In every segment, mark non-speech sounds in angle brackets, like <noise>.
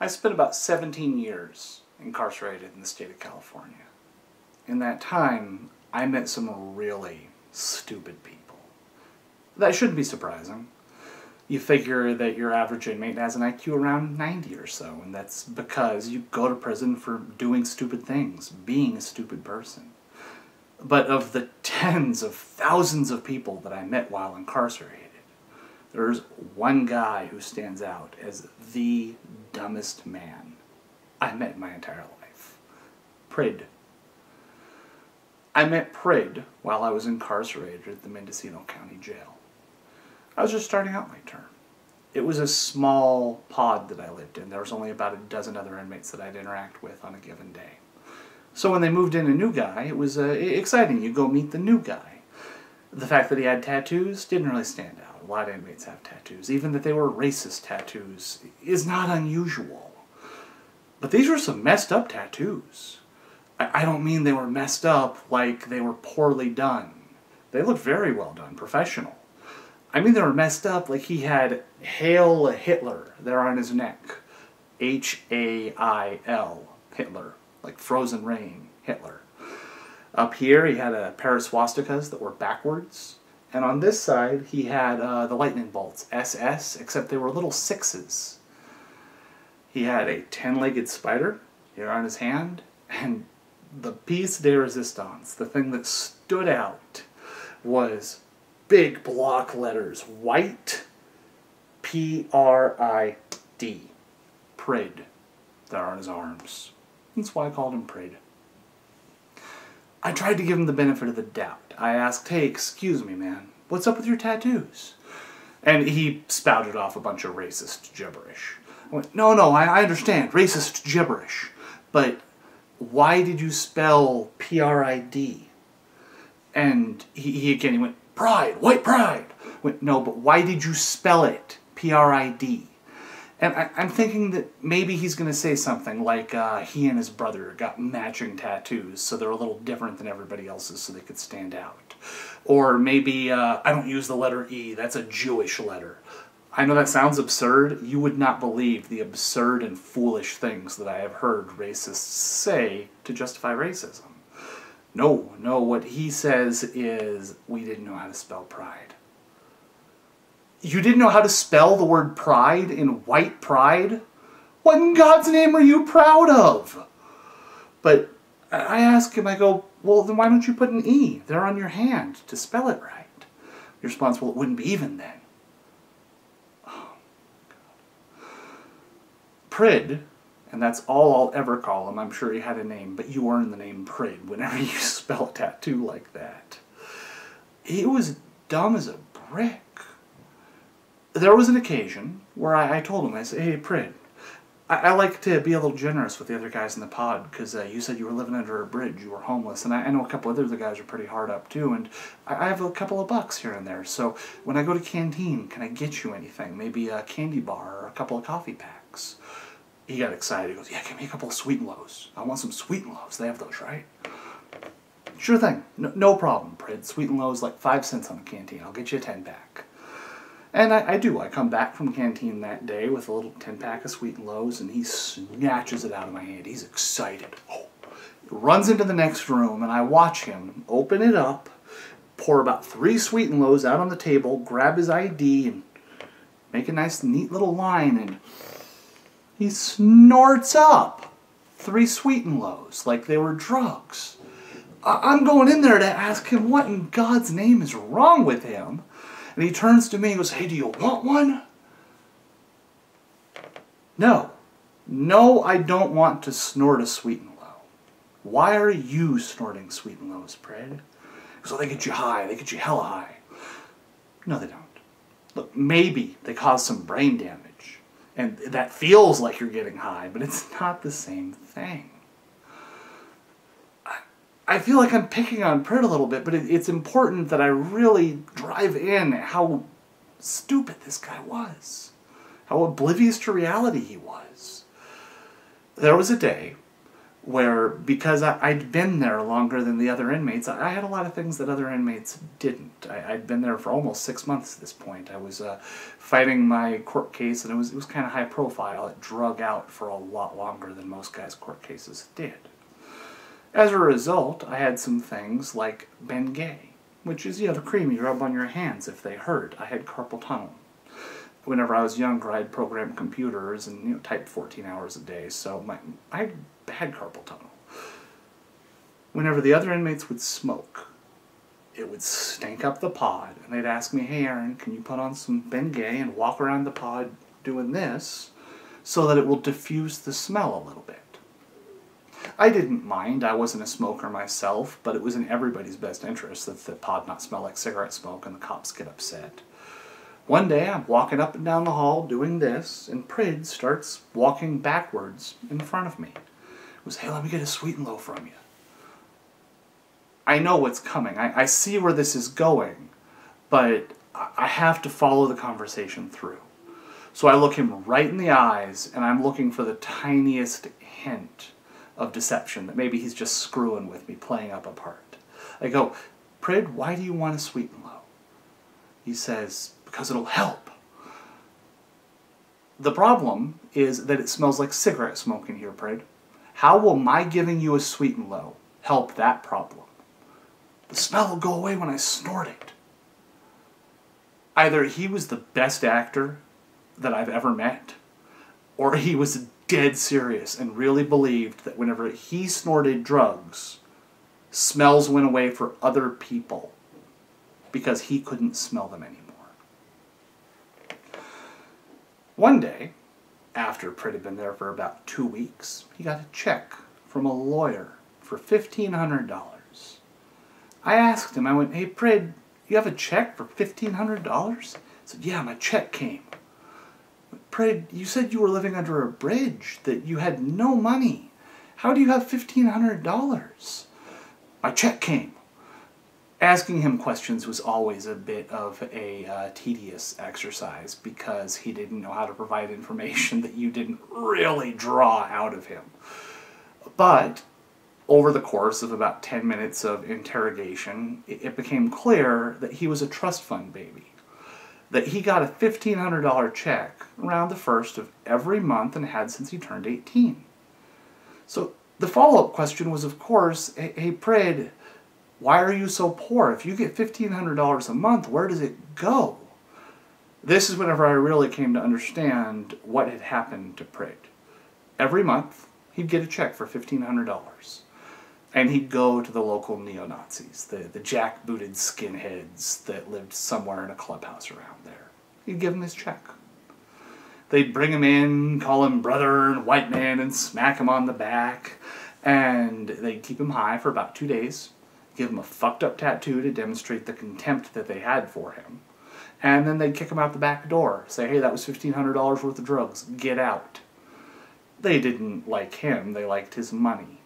I spent about 17 years incarcerated in the state of California. In that time, I met some really stupid people. That shouldn't be surprising. You figure that your average inmate has an IQ around 90 or so, and that's because you go to prison for doing stupid things, being a stupid person. But of the tens of thousands of people that I met while incarcerated, there's one guy who stands out as the dumbest man I met in my entire life. Prid. I met Prid while I was incarcerated at the Mendocino County Jail. I was just starting out my term. It was a small pod that I lived in. There was only about a dozen other inmates that I'd interact with on a given day. So when they moved in a new guy, it was uh, exciting. You go meet the new guy. The fact that he had tattoos didn't really stand out. Lot of inmates have tattoos. Even that they were racist tattoos is not unusual. But these were some messed up tattoos. I, I don't mean they were messed up like they were poorly done. They looked very well done, professional. I mean they were messed up like he had Hail Hitler there on his neck. H A I L, Hitler like frozen rain, Hitler. Up here, he had a pair of swastikas that were backwards. And on this side, he had uh, the lightning bolts, SS, except they were little sixes. He had a ten-legged spider here on his hand, and the piece de resistance, the thing that stood out, was big block letters, white, P-R-I-D, Prid, there on his arms. That's why I called him Prid. I tried to give him the benefit of the doubt. I asked, hey, excuse me, man, what's up with your tattoos? And he spouted off a bunch of racist gibberish. I went, no, no, I, I understand, racist gibberish. But why did you spell P-R-I-D? And he, he again, he went, pride, white pride. I went, no, but why did you spell it P-R-I-D? And I, am thinking that maybe he's going to say something like uh, he and his brother got matching tattoos, so they're a little different than everybody else's, so they could stand out. Or maybe uh, I don't use the letter E, that's a Jewish letter. I know that sounds absurd. You would not believe the absurd and foolish things that I have heard racists say to justify racism. No, no, what he says is we didn't know how to spell pride you didn't know how to spell the word pride in white pride? What in God's name are you proud of? But I ask him, I go, well, then why don't you put an E there on your hand to spell it right? Your response, well, it wouldn't be even then. Oh. Prid, and that's all I'll ever call him. I'm sure he had a name, but you earn the name Prid whenever <laughs> you spell a tattoo like that. He was dumb as a brick there was an occasion where I, I told him, I said, hey, Prid, I, I, like to be a little generous with the other guys in the pod because uh, you said you were living under a bridge, you were homeless, and I, I know a couple other guys are pretty hard up too, and I, I, have a couple of bucks here and there. So when I go to canteen, can I get you anything? Maybe a candy bar or a couple of coffee packs. He got excited. He goes, yeah, give me a couple of sweet lows. I want some sweet lows. They have those, right? Sure thing. No, no problem, Prid. Sweet and like five cents on the canteen. I'll get you a ten pack. And I, I, do. I come back from canteen that day with a little 10 pack of Sweet and Lows, and he snatches it out of my hand. He's excited. Oh. Runs into the next room, and I watch him open it up, pour about three Sweet and Lows out on the table, grab his ID, and make a nice, neat little line, and he snorts up three Sweet and Lows like they were drugs. I'm going in there to ask him what in God's name is wrong with him. And he turns to me and goes, Hey, do you want one? No. No, I don't want to snort a sweet and low. Why are you snorting sweet and lows, Prid? So they get you high. They get you hella high. No, they don't. Look, maybe they cause some brain damage. And that feels like you're getting high, but it's not the same thing. I feel like I'm picking on Prid a little bit, but it, it's important that I really drive in how stupid this guy was, how oblivious to reality he was. There was a day where because I, I'd been there longer than the other inmates, I, I had a lot of things that other inmates didn't. I, I'd been there for almost six months at this point. I was uh, fighting my court case, and it was it was kind of high profile. It drug out for a lot longer than most guys' court cases did. As a result, I had some things like Bengay, which is you know the cream you rub on your hands if they hurt. I had carpal tunnel whenever I was younger, I'd program computers and you know type 14 hours a day. So my I had bad carpal tunnel. Whenever the other inmates would smoke, it would stink up the pod, and they'd ask me, "Hey, Aaron, can you put on some Bengay and walk around the pod doing this, so that it will diffuse the smell a little bit?" I didn't mind. I wasn't a smoker myself, but it was in everybody's best interest that the pod not smell like cigarette smoke and the cops get upset. One day I'm walking up and down the hall doing this, and Prid starts walking backwards in front of me. He goes, hey, let me get a sweet and low from you. I know what's coming. I, I see where this is going, but I have to follow the conversation through. So I look him right in the eyes, and I'm looking for the tiniest hint of deception that maybe he's just screwing with me, playing up a part. I go, Prid, why do you want a sweet and low? He says, because it'll help. The problem is that it smells like cigarette smoke in here, Prid. How will my giving you a sweet and low help that problem? The smell will go away when I snort it. Either he was the best actor that I've ever met, or he was dead serious and really believed that whenever he snorted drugs, smells went away for other people because he couldn't smell them anymore. One day, after Prid had been there for about two weeks, he got a check from a lawyer for $1,500. I asked him, I went, hey Prid, you have a check for $1,500? He said, yeah, my check came. Prid, you said you were living under a bridge, that you had no money. How do you have $1,500? My check came asking him questions was always a bit of a uh, tedious exercise because he didn't know how to provide information that you didn't really draw out of him. But over the course of about 10 minutes of interrogation, it became clear that he was a trust fund baby. That he got a $1,500 check around the first of every month and had since he turned 18. So the follow up question was, of course, hey, Prid, why are you so poor? If you get $1,500 a month, where does it go? This is whenever I really came to understand what had happened to Prid. Every month, he'd get a check for $1,500. And he'd go to the local neo-Nazis, the, the jack-booted skinheads that lived somewhere in a clubhouse around there. He'd give them his check. They'd bring him in, call him brother and white man, and smack him on the back. And they'd keep him high for about two days give him a fucked up tattoo to demonstrate the contempt that they had for him. And then they'd kick him out the back door, say, hey, that was $1,500 worth of drugs, get out. They didn't like him, they liked his money.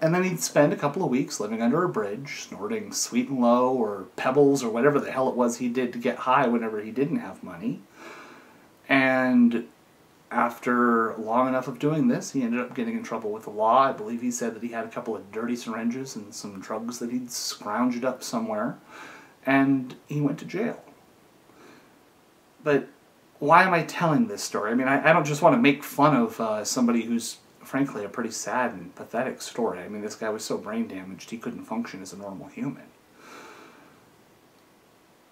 And then he'd spend a couple of weeks living under a bridge, snorting sweet and low or pebbles or whatever the hell it was he did to get high whenever he didn't have money. And after long enough of doing this, he ended up getting in trouble with the law. I believe he said that he had a couple of dirty syringes and some drugs that he'd scrounged up somewhere, and he went to jail. But why am I telling this story? I mean, I, I don't just want to make fun of uh, somebody who's, frankly, a pretty sad and pathetic story. I mean, this guy was so brain damaged he couldn't function as a normal human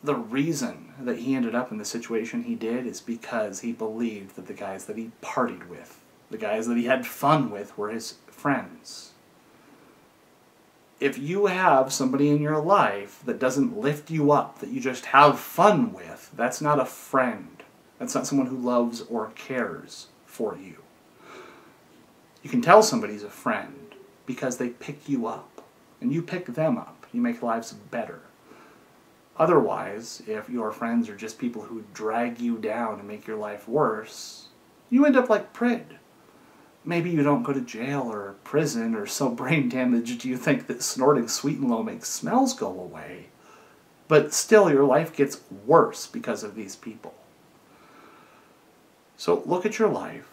the reason that he ended up in the situation he did is because he believed that the guys that he partied with, the guys that he had fun with, were his friends. If you have somebody in your life that doesn't lift you up, that you just have fun with, that's not a friend. That's not someone who loves or cares for you. You can tell somebody's a friend because they pick you up, and you pick them up. You make lives better. Otherwise, if your friends are just people who drag you down and make your life worse, you end up like Prid. Maybe you don't go to jail or prison or so <laughs> brain damaged you think that snorting sweet and low makes smells go away, but still your life gets worse because of these people. So look at your life,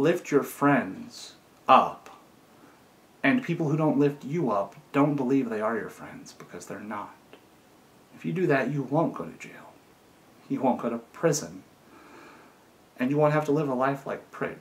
lift your friends up. And people who don't lift you up don't believe they are your friends because they're not. If you do that, you won't go to jail. You won't go to prison. And you won't have to live a life like Prid.